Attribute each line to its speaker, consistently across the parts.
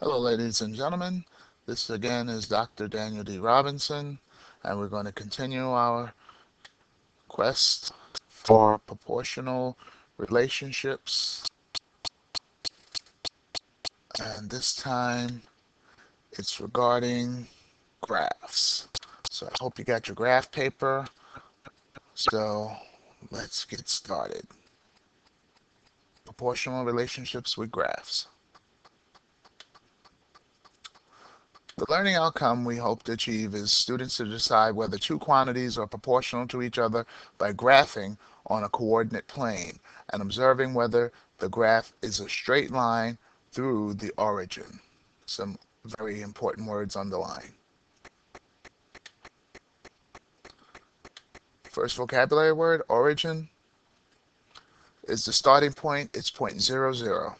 Speaker 1: Hello, ladies and gentlemen. This again is Dr. Daniel D. Robinson, and we're going to continue our quest for proportional relationships. And this time it's regarding graphs. So I hope you got your graph paper. So let's get started. Proportional relationships with graphs. The learning outcome we hope to achieve is students to decide whether two quantities are proportional to each other by graphing on a coordinate plane and observing whether the graph is a straight line through the origin. Some very important words underlined. First vocabulary word, origin, is the starting point. It's point zero zero.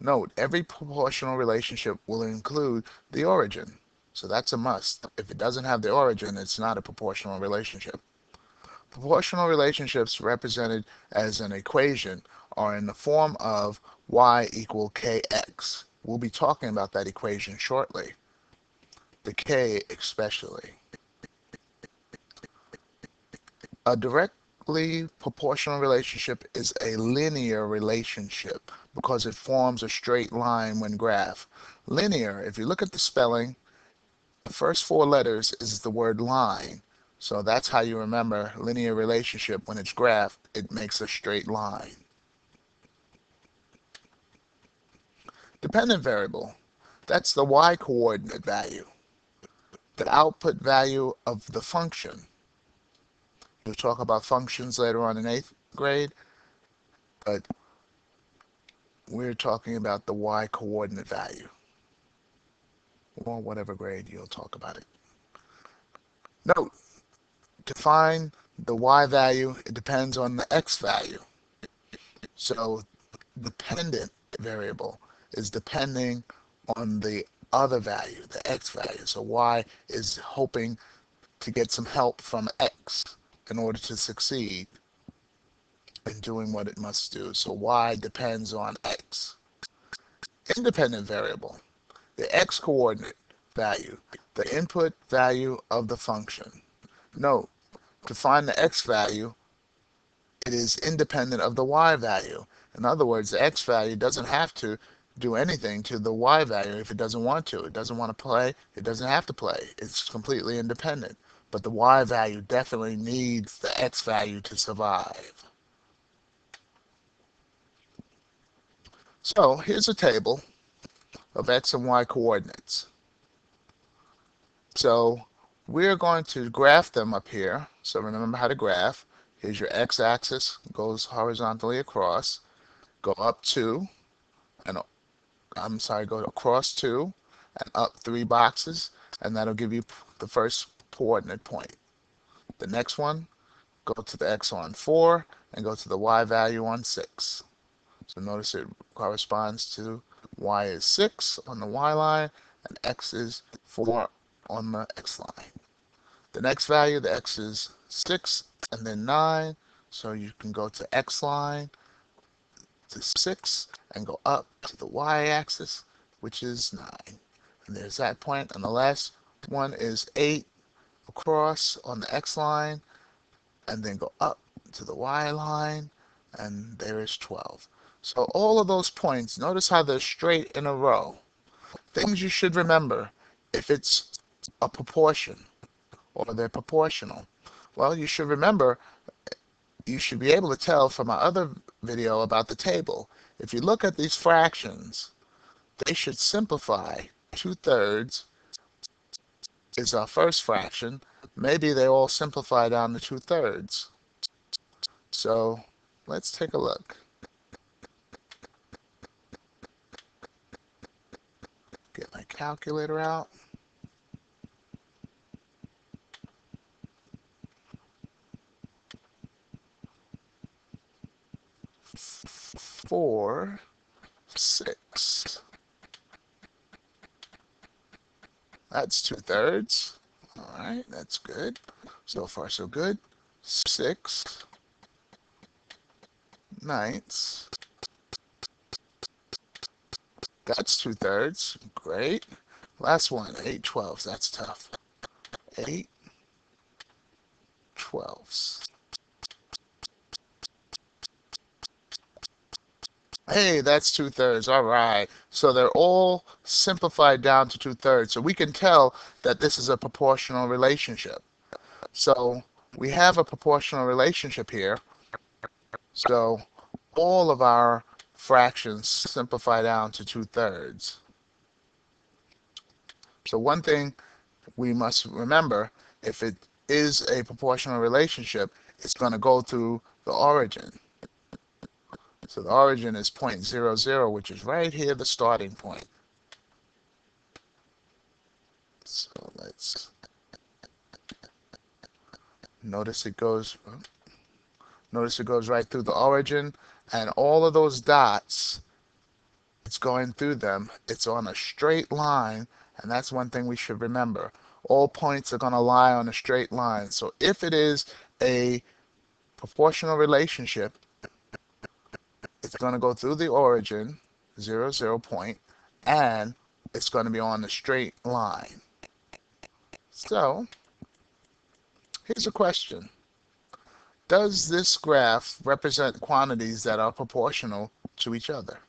Speaker 1: Note, every proportional relationship will include the origin. So that's a must. If it doesn't have the origin, it's not a proportional relationship. Proportional relationships represented as an equation are in the form of y equal kx. We'll be talking about that equation shortly. The k especially. A directly proportional relationship is a linear relationship because it forms a straight line when graphed. Linear, if you look at the spelling, the first four letters is the word line. So that's how you remember linear relationship. When it's graphed, it makes a straight line. Dependent variable, that's the y coordinate value, the output value of the function. We'll talk about functions later on in eighth grade, but we're talking about the y coordinate value or whatever grade you'll talk about it. Note, to find the y value, it depends on the x value. So the dependent variable is depending on the other value, the x value. So y is hoping to get some help from x in order to succeed doing what it must do. So y depends on x. Independent variable, the x coordinate value, the input value of the function. Note, to find the x value, it is independent of the y value. In other words, the x value doesn't have to do anything to the y value if it doesn't want to. It doesn't want to play, it doesn't have to play. It's completely independent. But the y value definitely needs the x value to survive. So here's a table of x and y coordinates. So we're going to graph them up here. So remember how to graph. Here's your x-axis, goes horizontally across. Go up two, and I'm sorry, go across two, and up three boxes, and that'll give you the first coordinate point. The next one, go to the x on four, and go to the y value on six. So notice it corresponds to y is 6 on the y line and x is 4 on the x line. The next value, the x is 6 and then 9. So you can go to x line to 6 and go up to the y-axis, which is 9. And there's that point. And the last one is 8 across on the x line and then go up to the y line and there is 12. So all of those points, notice how they're straight in a row. Things you should remember if it's a proportion or they're proportional. Well, you should remember, you should be able to tell from our other video about the table. If you look at these fractions, they should simplify. Two-thirds is our first fraction. Maybe they all simplify down to two-thirds. So let's take a look. My calculator out. Four, six. That's two thirds. All right, that's good. So far, so good. Six ninths That's two thirds. Great. Last one, eight twelves. That's tough. Eight twelves. Hey, that's two thirds. All right. So they're all simplified down to two thirds. So we can tell that this is a proportional relationship. So we have a proportional relationship here. So all of our fractions simplify down to two thirds. So one thing we must remember, if it is a proportional relationship, it's going to go through the origin. So the origin is 0.00, which is right here, the starting point. So let's notice it goes notice it goes right through the origin and all of those dots it's going through them it's on a straight line and that's one thing we should remember all points are going to lie on a straight line so if it is a proportional relationship it's going to go through the origin, zero, zero point, and it's going to be on the straight line. So, here's a question. Does this graph represent quantities that are proportional to each other?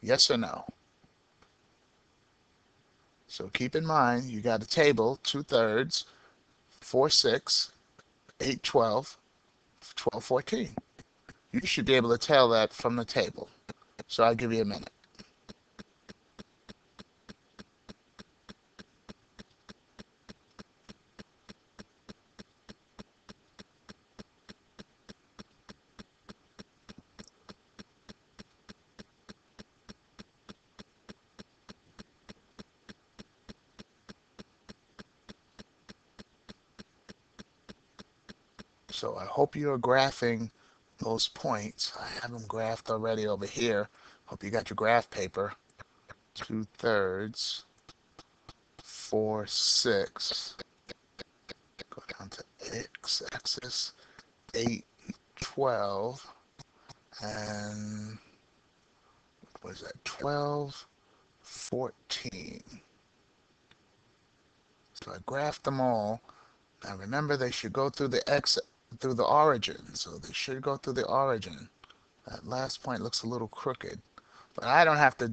Speaker 1: Yes or no? So keep in mind, you got a table, 2 thirds, 4, 6, 8, 12, 12, 14. You should be able to tell that from the table. So I'll give you a minute. So I hope you're graphing those points. I have them graphed already over here. Hope you got your graph paper. Two thirds, four, six. Go down to x axis, eight, twelve, and what is that? Twelve, fourteen. So I graphed them all. Now remember they should go through the x through the origin. So they should go through the origin. That last point looks a little crooked. But I don't have to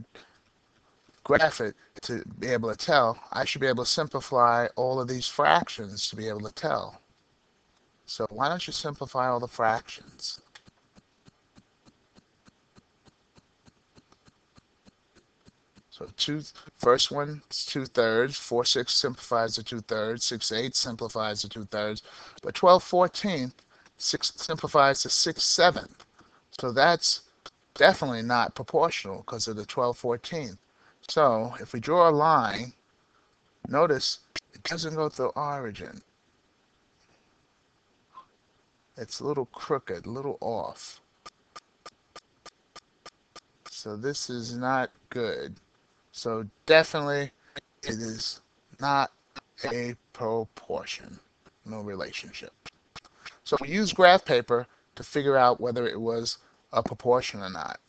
Speaker 1: graph it to be able to tell. I should be able to simplify all of these fractions to be able to tell. So why don't you simplify all the fractions? So two, first one two thirds. Four six simplifies to two thirds. Six eight simplifies to two thirds. But twelve fourteenth six simplifies to six seventh. So that's definitely not proportional because of the twelve fourteenth. So if we draw a line, notice it doesn't go through origin. It's a little crooked, a little off. So this is not good. So definitely it is not a proportion, no relationship. So we use graph paper to figure out whether it was a proportion or not.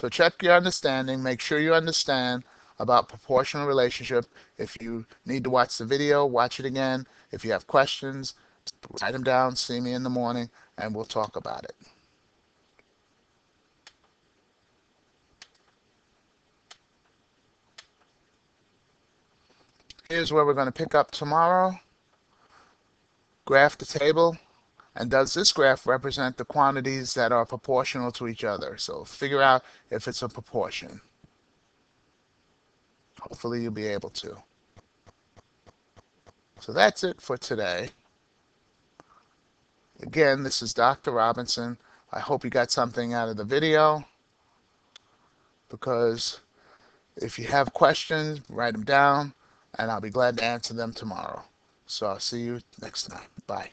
Speaker 1: So check your understanding, make sure you understand about proportional relationship. If you need to watch the video, watch it again. If you have questions, write them down, see me in the morning, and we'll talk about it. Here's where we're going to pick up tomorrow. Graph the table. And does this graph represent the quantities that are proportional to each other? So figure out if it's a proportion. Hopefully you'll be able to. So that's it for today. Again, this is Dr. Robinson. I hope you got something out of the video because if you have questions, write them down and I'll be glad to answer them tomorrow. So I'll see you next time. Bye.